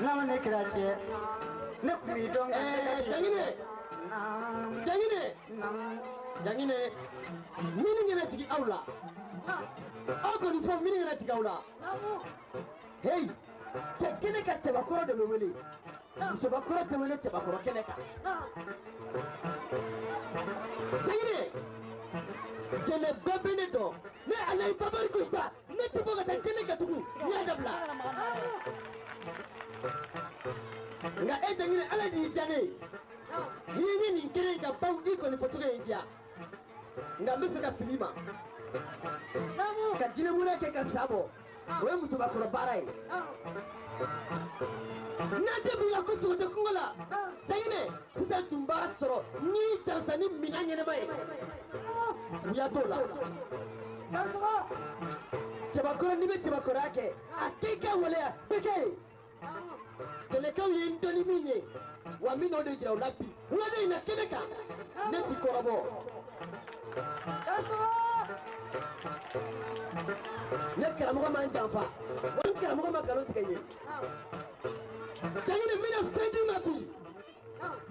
nama ne kiraje ne kumi dong eh jangine jangine jangine mini ngena jigi aula aw kɔni fɔ mini ngena jigi aula hey cɛ kɛnɛ ka cɛbakɔrɔ de bɛ wele musobakɔrɔ tɛ wele cɛbakɔrɔ kɛnɛ kan jangine jɛnɛ bɛɛ bɛ ne dɔn ne ala ye babari ko ba ne tɛ b o ka taa kɛnɛ kan tugun n y'a dabila nka e tɛ ɲini ala b'i diya ne ye ah. ah. n'i ye nin kelen ka baw i kɔni fɔcogo ye diya nka n bɛ fɛ ka fili ma ka jinɛmuna kɛ ka sa bɔ o ye musobakɔrɔ baara ye n'a tɛ bila ko sogo tɛ kungo la tɛgɛnɛ sisan tun b'a sɔrɔ n'i jansa ni mina ɲɛnɛma ye ah. buya t'o la cɛbakɔrɔ n'i bɛ cɛbakɔrɔya kɛ a k'i kɛ waleya bɛ kɛ ye teleke ye n deli min ye wa n bɛna o de jira u la bi wulada in na kɛnɛ kan ne ti kɔrɔbɔ. ne karamɔgɔ ma n janfa wa n karamɔgɔ ma nkalon tigɛ n ye. jangiri n bɛna fɛn d'i ma bi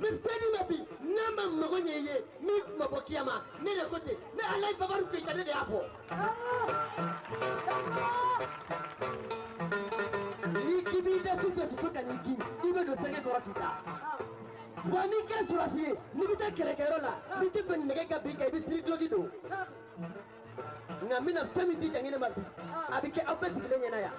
n fɛn d'i ma bi n'a ma mago ɲɛ ye min tun bɔ kiyama ne de ko ten ne ala ye babaru keyita ne de y'a fɔ. jigin i bɛ don sɛgɛ kɔrɔ k'i da wa n'i kɛra surasi ye n'i bɛ taa kɛlɛkɛyɔrɔ la n'i tɛ bɛn nɛgɛ ka bin kan i bɛ siri duloki don nka n bɛna fɛn min di jangɛnɛ ma bi a bɛ kɛ aw bɛɛ sigilen ɲɛna yan